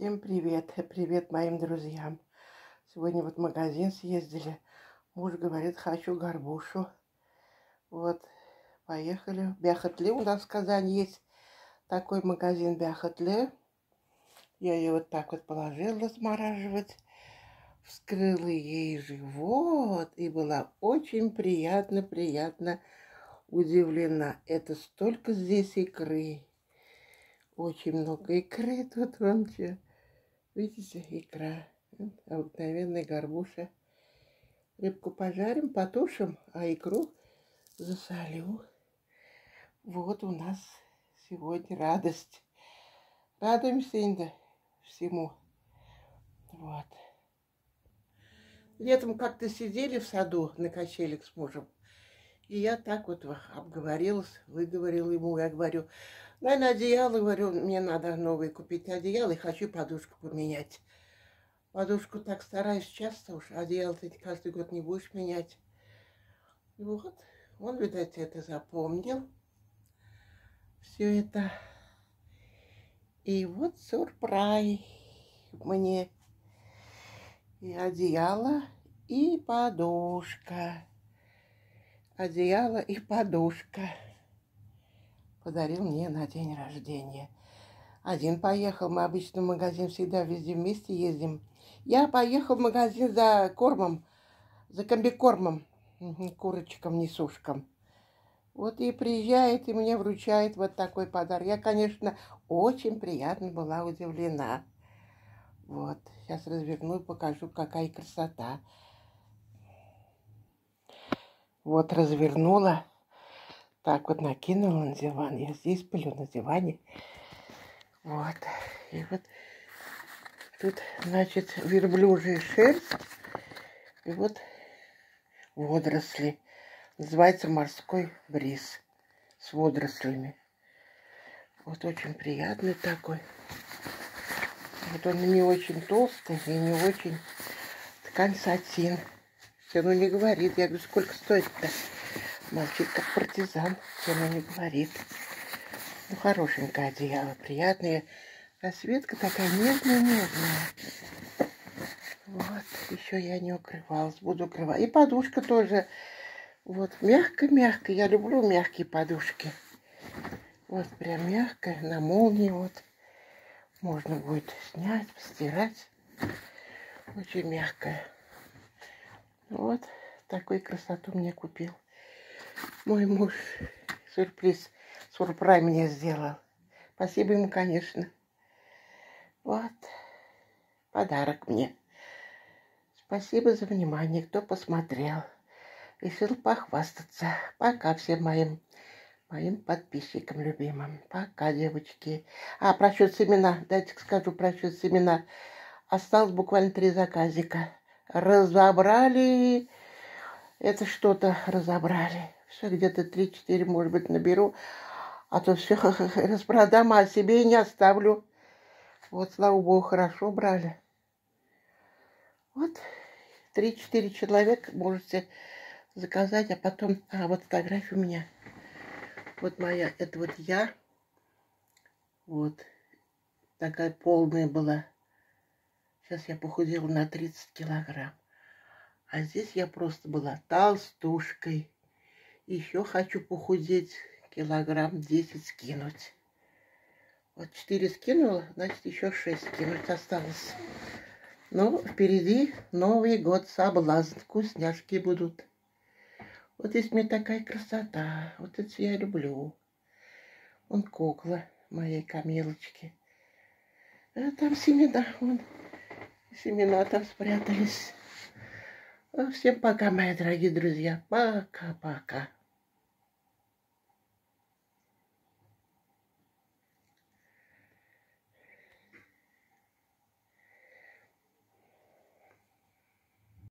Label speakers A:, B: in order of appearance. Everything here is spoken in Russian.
A: Всем привет, привет моим друзьям. Сегодня вот в магазин съездили. Муж говорит, хочу горбушу. Вот, поехали. Бяхатле у нас в Казани есть такой магазин Бяхатле. Я ее вот так вот положила смораживать. Вскрыла ей живот и была очень приятно-приятно удивлена. Это столько здесь икры. Очень много икры тут что. Видите, икра. Обыкновенная горбуша. Рыбку пожарим, потушим, а икру засолю. Вот у нас сегодня радость. Радуемся, Инда, всему. Вот. Летом как-то сидели в саду на качелях с мужем. И я так вот обговорилась, выговорила ему, я говорю, Наверное, одеяло, говорю, мне надо новые купить одеяло и хочу подушку поменять. Подушку так стараюсь часто уж, одеяло ты каждый год не будешь менять. Вот, он, видать, это запомнил. Все это. И вот сюрприз мне. И одеяло, и подушка. Одеяло и подушка подарил мне на день рождения. Один поехал, мы обычно в магазин всегда везде вместе ездим. Я поехал в магазин за кормом, за комбикормом, курочкам, несушкам. Вот и приезжает и мне вручает вот такой подарок. Я, конечно, очень приятно была удивлена. Вот, сейчас разверну и покажу, какая красота. Вот развернула. Так вот накинула на диван. Я здесь сплю на диване. Вот. И вот тут, значит, верблюжья шерсть. И вот водоросли. Называется морской бриз с водорослями. Вот очень приятный такой. Вот он не очень толстый и не очень ткань сатин. Все, ну не говорит. Я говорю, сколько стоит-то? Мальчик как партизан, он не говорит. Ну, хорошенькое одеяло, приятное. Расцветка такая нежная-нежная. Вот, еще я не укрывалась, буду укрывать. И подушка тоже, вот, мягко-мягко. Я люблю мягкие подушки. Вот, прям мягкая, на молнии, вот. Можно будет снять, постирать. Очень мягкая. Вот, такой красоту мне купил. Мой муж сюрприз, сюрприз мне сделал. Спасибо ему, конечно. Вот, подарок мне. Спасибо за внимание, кто посмотрел. Решил похвастаться. Пока всем моим, моим подписчикам любимым. Пока, девочки. А, про счет семена. Дайте скажу про счет семена. Осталось буквально три заказика. Разобрали. Это что-то разобрали. Все где-то 3-4, может быть, наберу. А то все распродам, а себе и не оставлю. Вот, слава богу, хорошо брали. Вот, 3-4 человека можете заказать, а потом... А, вот фотография у меня. Вот моя, это вот я. Вот. Такая полная была. Сейчас я похудела на 30 килограмм. А здесь я просто была толстушкой. Еще хочу похудеть, килограмм 10 скинуть. Вот 4 скинула, значит еще 6 скинуть осталось. Ну, впереди Новый год, соблазн, вкусняшки будут. Вот здесь мне такая красота, вот это я люблю. Вон кукла моей камелочки. А там семена, вон семена там спрятались. Всем пока, мои дорогие друзья. Пока-пока.